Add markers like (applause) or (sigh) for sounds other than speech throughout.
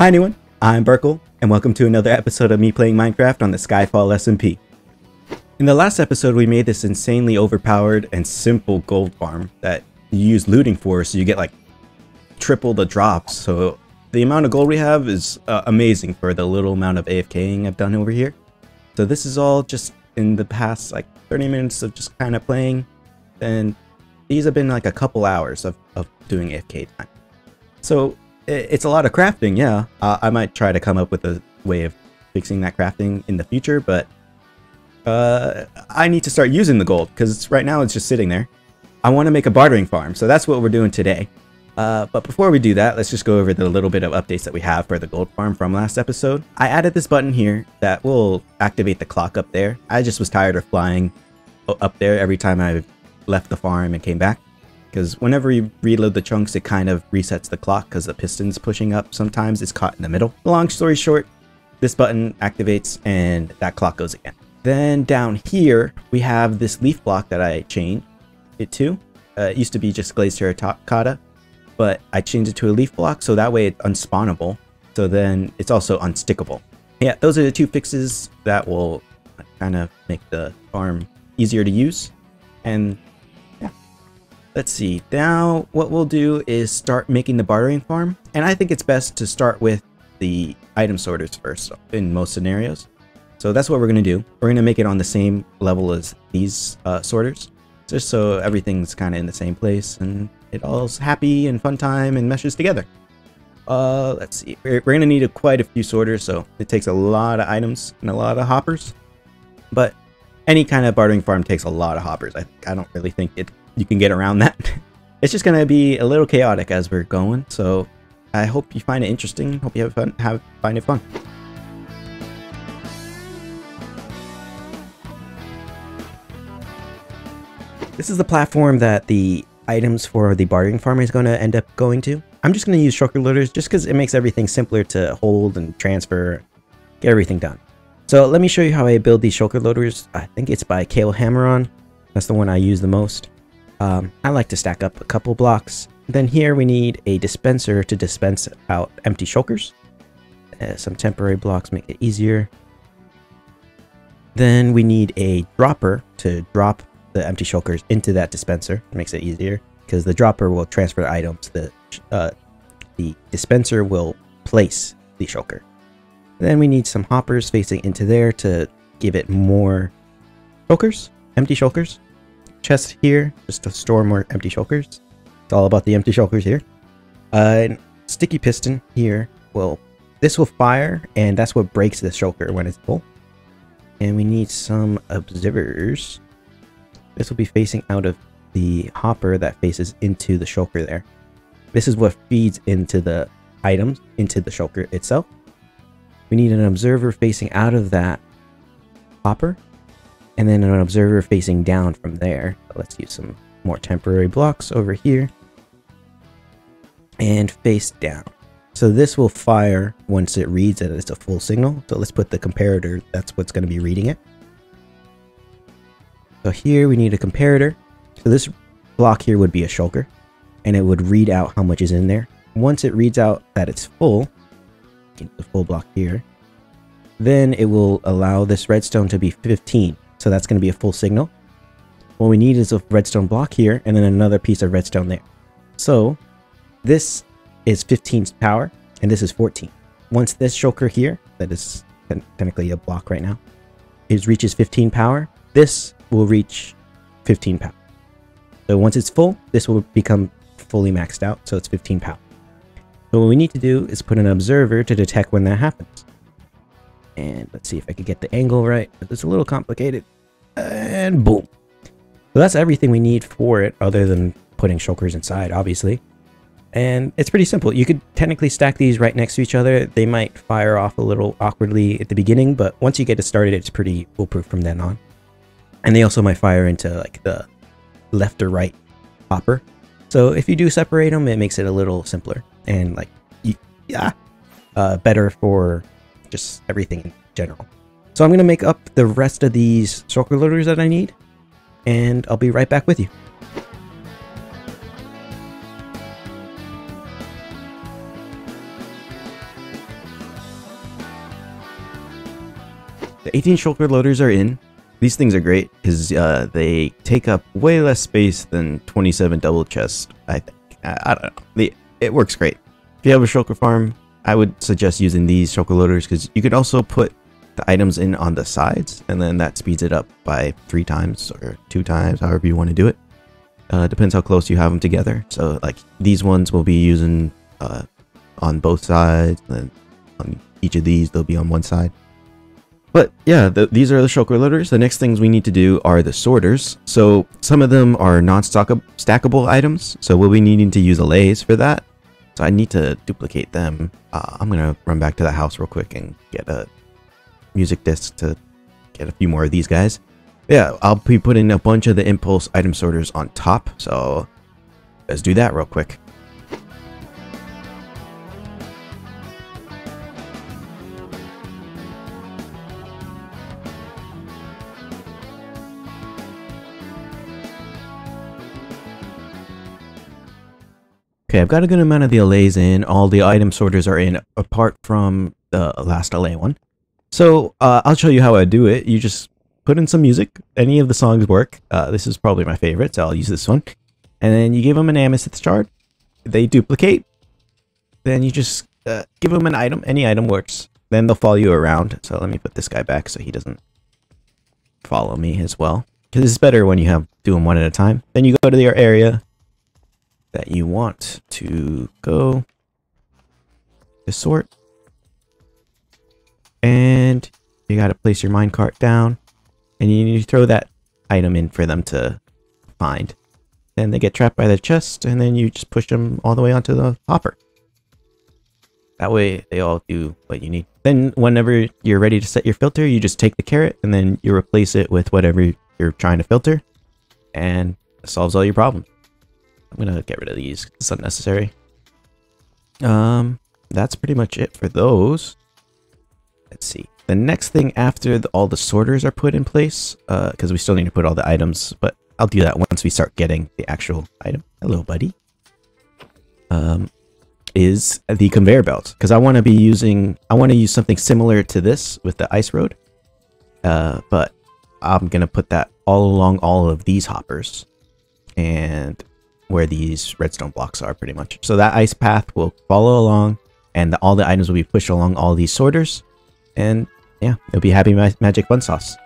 Hi anyone, I'm Berkle, and welcome to another episode of me playing Minecraft on the Skyfall SMP. In the last episode, we made this insanely overpowered and simple gold farm that you use looting for, so you get like triple the drops. So the amount of gold we have is uh, amazing for the little amount of AFKing I've done over here. So this is all just in the past like 30 minutes of just kind of playing, and these have been like a couple hours of, of doing AFK time. So it's a lot of crafting, yeah. Uh, I might try to come up with a way of fixing that crafting in the future, but uh, I need to start using the gold because right now it's just sitting there. I want to make a bartering farm, so that's what we're doing today. Uh, but before we do that, let's just go over the little bit of updates that we have for the gold farm from last episode. I added this button here that will activate the clock up there. I just was tired of flying up there every time I left the farm and came back because whenever you reload the chunks, it kind of resets the clock because the piston's pushing up. Sometimes it's caught in the middle. Long story short, this button activates and that clock goes again. Then down here, we have this leaf block that I changed it to. Uh, it used to be just glazed terracotta, but I changed it to a leaf block so that way it's unspawnable. So then it's also unstickable. Yeah, those are the two fixes that will kind of make the farm easier to use. And Let's see. Now what we'll do is start making the bartering farm. And I think it's best to start with the item sorters first in most scenarios. So that's what we're going to do. We're going to make it on the same level as these uh, sorters. Just so everything's kind of in the same place and it all's happy and fun time and meshes together. Uh, let's see. We're, we're going to need a, quite a few sorters, so it takes a lot of items and a lot of hoppers. But any kind of bartering farm takes a lot of hoppers. I, I don't really think it you can get around that. (laughs) it's just gonna be a little chaotic as we're going, so I hope you find it interesting. Hope you have fun. Have find it fun. This is the platform that the items for the bartering farm is going to end up going to. I'm just going to use shulker loaders just because it makes everything simpler to hold and transfer, get everything done. So let me show you how I build these shulker loaders. I think it's by Kale Hammeron. That's the one I use the most. Um, I like to stack up a couple blocks. Then here we need a dispenser to dispense out empty shulkers. Uh, some temporary blocks make it easier. Then we need a dropper to drop the empty shulkers into that dispenser. It makes it easier because the dropper will transfer items. The, uh, the dispenser will place the shulker. Then we need some hoppers facing into there to give it more shulkers, empty shulkers chest here just to store more empty shulkers. It's all about the empty shulkers here. Uh, sticky piston here will this will fire and that's what breaks the shulker when it's full. And we need some observers. This will be facing out of the hopper that faces into the shulker there. This is what feeds into the items, into the shulker itself. We need an observer facing out of that hopper and then an observer facing down from there. let's use some more temporary blocks over here and face down. So this will fire once it reads that it's a full signal. So let's put the comparator, that's what's going to be reading it. So here we need a comparator. So this block here would be a shulker and it would read out how much is in there. Once it reads out that it's full, the full block here, then it will allow this redstone to be 15. So that's going to be a full signal. What we need is a redstone block here and then another piece of redstone there. So this is 15 power and this is 14. Once this shulker here, that is technically a block right now, is reaches 15 power, this will reach 15 power. So once it's full, this will become fully maxed out, so it's 15 power. So what we need to do is put an observer to detect when that happens. And let's see if I can get the angle right. It's a little complicated. And boom. So that's everything we need for it other than putting shulkers inside, obviously. And it's pretty simple. You could technically stack these right next to each other. They might fire off a little awkwardly at the beginning, but once you get it started, it's pretty foolproof from then on. And they also might fire into like the left or right hopper. So if you do separate them, it makes it a little simpler and like, yeah, uh, better for just everything in general. So I'm going to make up the rest of these shulker loaders that I need, and I'll be right back with you. The 18 shulker loaders are in. These things are great because uh, they take up way less space than 27 double chests, I think. I, I don't know. The, it works great. If you have a shulker farm, I would suggest using these loaders because you could also put the items in on the sides and then that speeds it up by three times or two times, however you want to do it. Uh, depends how close you have them together. So like these ones will be using uh, on both sides, and on each of these they'll be on one side. But yeah, the, these are the loaders. The next things we need to do are the sorters. So some of them are non-stackable items, so we'll be needing to use allays for that. So I need to duplicate them. Uh, I'm gonna run back to the house real quick and get a music disc to get a few more of these guys. Yeah, I'll be putting a bunch of the impulse item sorters on top, so let's do that real quick. Okay, I've got a good amount of the allays in. All the item sorters are in, apart from the last allay one. So uh, I'll show you how I do it. You just put in some music. Any of the songs work. Uh, this is probably my favorite, so I'll use this one. And then you give them an amethyst shard. They duplicate. Then you just uh, give them an item. Any item works. Then they'll follow you around. So let me put this guy back so he doesn't follow me as well. Because it's better when you have do them one at a time. Then you go to your area that you want to go to sort and you got to place your minecart down and you need to throw that item in for them to find. Then they get trapped by the chest and then you just push them all the way onto the hopper. That way they all do what you need. Then whenever you're ready to set your filter, you just take the carrot and then you replace it with whatever you're trying to filter and it solves all your problems. I'm gonna get rid of these. It's unnecessary. Um, that's pretty much it for those. Let's see. The next thing after the, all the sorters are put in place, uh, because uh, we still need to put all the items, but I'll do that once we start getting the actual item. Hello, buddy. Um, is the conveyor belt because I want to be using I want to use something similar to this with the ice road uh, but I'm gonna put that all along all of these hoppers and where these redstone blocks are pretty much so that ice path will follow along and the, all the items will be pushed along all these sorters and yeah, it'll be Happy Ma Magic Fun Sauce.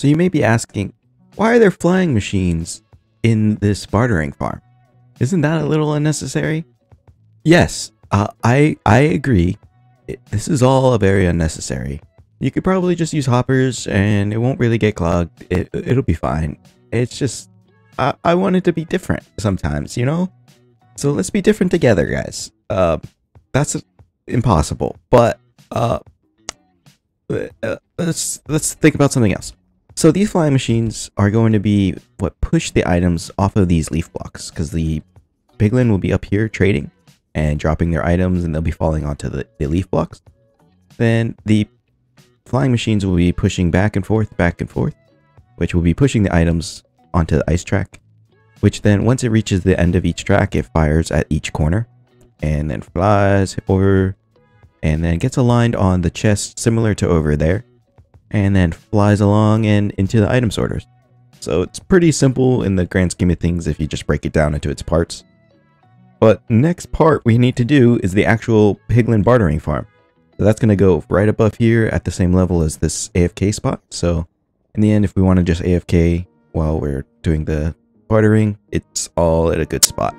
So you may be asking, why are there flying machines in this bartering farm? Isn't that a little unnecessary? Yes, uh, I I agree. It, this is all very unnecessary. You could probably just use hoppers and it won't really get clogged. It, it'll be fine. It's just, I, I want it to be different sometimes, you know? So let's be different together, guys. Uh, that's impossible, but uh, uh, let's let's think about something else. So these flying machines are going to be what push the items off of these leaf blocks because the piglin will be up here trading and dropping their items and they'll be falling onto the, the leaf blocks. Then the flying machines will be pushing back and forth, back and forth, which will be pushing the items onto the ice track, which then once it reaches the end of each track, it fires at each corner and then flies over and then gets aligned on the chest similar to over there and then flies along and into the item sorters. So it's pretty simple in the grand scheme of things if you just break it down into its parts. But next part we need to do is the actual piglin bartering farm. So that's going to go right above here at the same level as this AFK spot. So in the end, if we want to just AFK while we're doing the bartering, it's all at a good spot.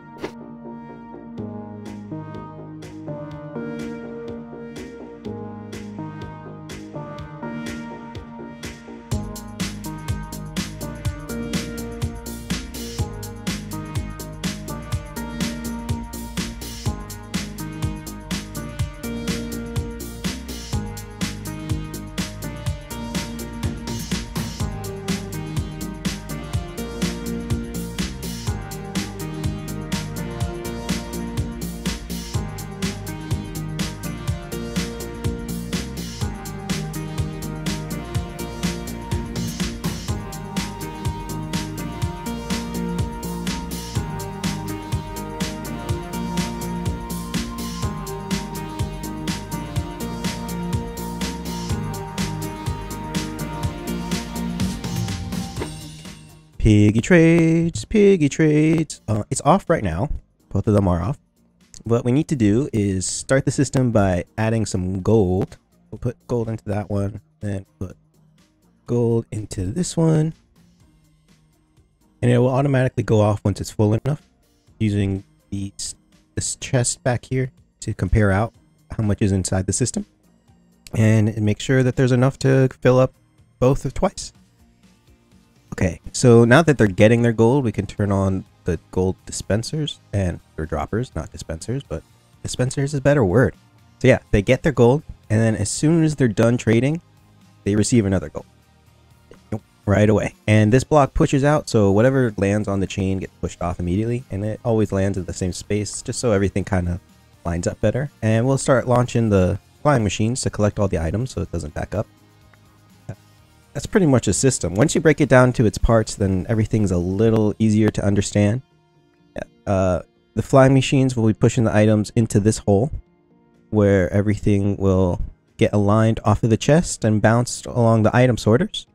Piggy trades, piggy trades. Uh, it's off right now. Both of them are off. What we need to do is start the system by adding some gold. We'll put gold into that one, then put gold into this one. And it will automatically go off once it's full enough using the, this chest back here to compare out how much is inside the system and make sure that there's enough to fill up both of twice. Okay, so now that they're getting their gold, we can turn on the gold dispensers and or droppers, not dispensers, but dispensers is a better word. So yeah, they get their gold, and then as soon as they're done trading, they receive another gold right away. And this block pushes out, so whatever lands on the chain gets pushed off immediately, and it always lands in the same space, just so everything kind of lines up better. And we'll start launching the flying machines to collect all the items so it doesn't back up. That's pretty much a system. Once you break it down to its parts, then everything's a little easier to understand. Uh, the flying machines will be pushing the items into this hole where everything will get aligned off of the chest and bounced along the item sorters.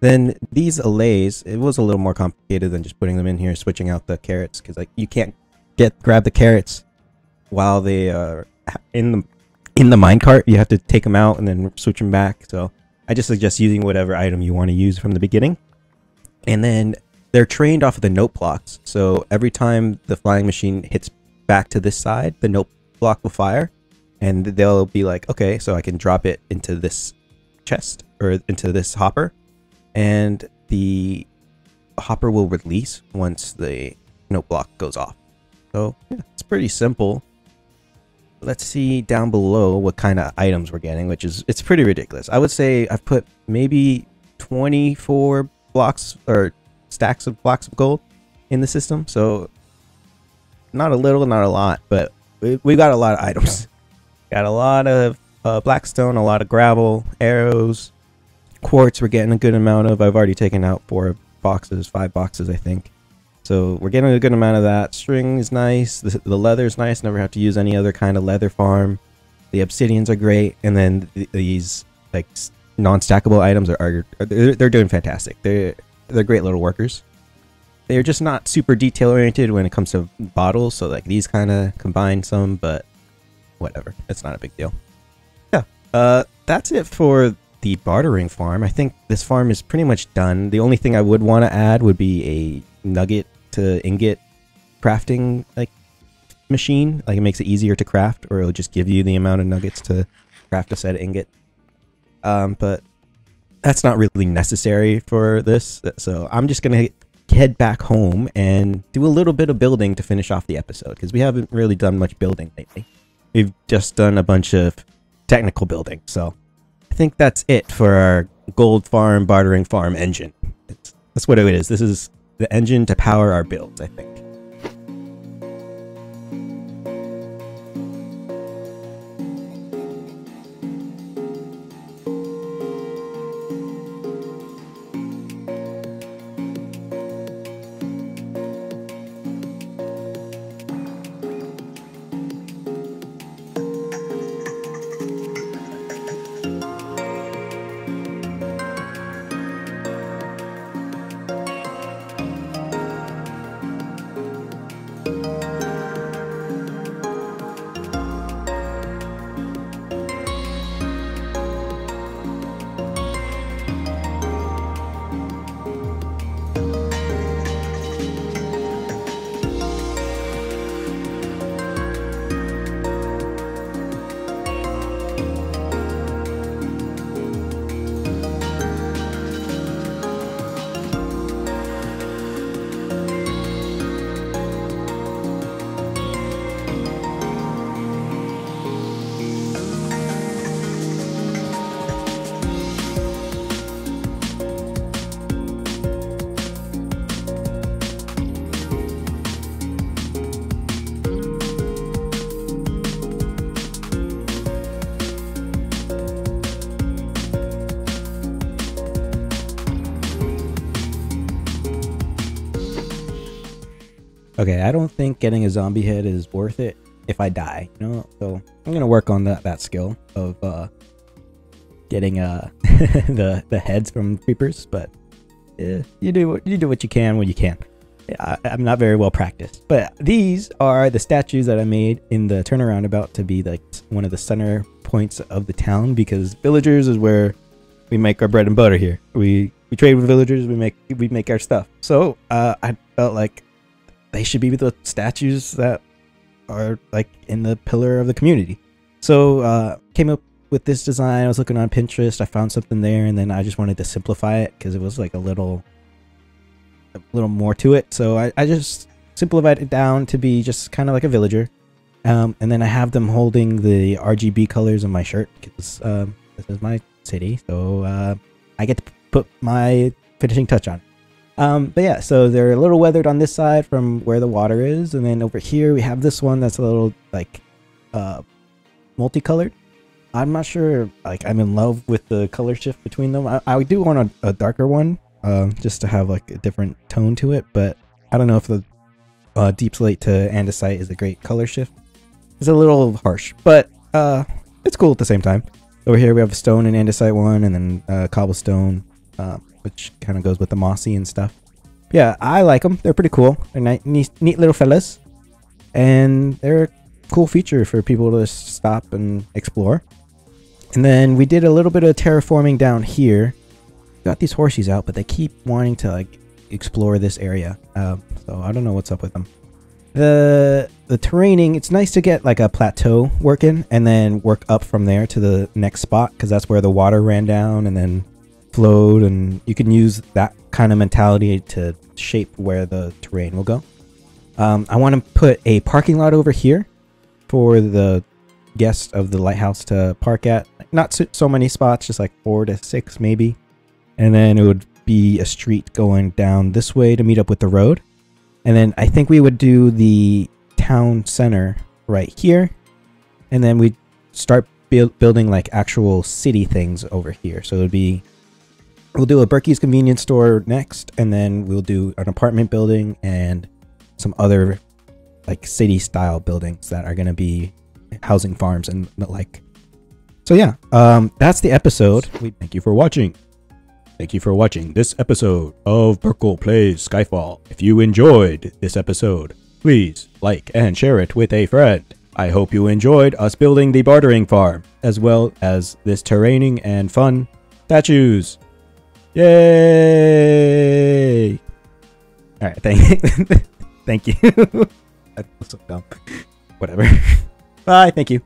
Then these allays, it was a little more complicated than just putting them in here, switching out the carrots, because like you can't get grab the carrots while they are in the in the minecart. You have to take them out and then switch them back. So I just suggest using whatever item you want to use from the beginning. And then they're trained off of the note blocks. So every time the flying machine hits back to this side, the note block will fire. And they'll be like, okay, so I can drop it into this chest or into this hopper. And the hopper will release once the note block goes off. So yeah, it's pretty simple let's see down below what kind of items we're getting, which is it's pretty ridiculous. I would say I've put maybe 24 blocks or stacks of blocks of gold in the system. So not a little, not a lot, but we, we got a lot of items. (laughs) got a lot of uh, blackstone, a lot of gravel, arrows, quartz. We're getting a good amount of. I've already taken out four boxes, five boxes, I think. So we're getting a good amount of that. String is nice. The, the leather is nice. Never have to use any other kind of leather farm. The obsidians are great. And then th these like non-stackable items are, are, they're, they're doing fantastic. They're they're great little workers. They're just not super detail oriented when it comes to bottles. So like these kind of combine some, but whatever. It's not a big deal. Yeah. Uh, that's it for the bartering farm. I think this farm is pretty much done. The only thing I would want to add would be a nugget to ingot crafting like machine. Like it makes it easier to craft, or it'll just give you the amount of nuggets to craft a set ingot. Um, but that's not really necessary for this. So I'm just gonna head back home and do a little bit of building to finish off the episode because we haven't really done much building lately. We've just done a bunch of technical building. So I think that's it for our gold farm bartering farm engine. It's, that's what it is. This is the engine to power our builds, I think. Okay, I don't think getting a zombie head is worth it if I die, you know? So I'm gonna work on that that skill of uh getting uh (laughs) the the heads from creepers, but eh, you do what you do what you can when you can. I, I'm not very well practiced, but these are the statues that I made in the turnaround about to be like one of the center points of the town because villagers is where we make our bread and butter here. We we trade with villagers. We make we make our stuff. So uh, I felt like they should be the statues that are like in the pillar of the community. So uh, came up with this design. I was looking on Pinterest. I found something there, and then I just wanted to simplify it because it was like a little, a little more to it. So I, I just simplified it down to be just kind of like a villager. Um, and then I have them holding the RGB colors of my shirt because um, this is my city. So uh, I get to put my finishing touch on. Um, but yeah, so they're a little weathered on this side from where the water is, and then over here we have this one that's a little like uh, multicolored. I'm not sure, like I'm in love with the color shift between them. I, I do want a, a darker one, uh, just to have like a different tone to it, but I don't know if the uh, deep slate to andesite is a great color shift. It's a little harsh, but uh, it's cool at the same time. Over here we have a stone and andesite one, and then uh, cobblestone uh, which kind of goes with the mossy and stuff. Yeah, I like them. They're pretty cool. They're neat, neat little fellas, and they're a cool feature for people to stop and explore. And then we did a little bit of terraforming down here. Got these horses out, but they keep wanting to like explore this area. Uh, so I don't know what's up with them. The the terraining, it's nice to get like a plateau working and then work up from there to the next spot because that's where the water ran down and then flowed and you can use that kind of mentality to shape where the terrain will go. Um, I want to put a parking lot over here for the guests of the lighthouse to park at. Not so, so many spots, just like four to six maybe. And then it would be a street going down this way to meet up with the road. And then I think we would do the town center right here. And then we'd start build, building like actual city things over here. So it would be We'll do a Berkey's convenience store next, and then we'll do an apartment building and some other like city style buildings that are going to be housing farms and the like. So yeah, um, that's the episode. We thank you for watching. Thank you for watching this episode of Berkle Plays Skyfall. If you enjoyed this episode, please like and share it with a friend. I hope you enjoyed us building the bartering farm, as well as this terraining and fun statues. Yay! All right, thank (laughs) thank you. (laughs) That's so dumb. Whatever. (laughs) Bye. Thank you.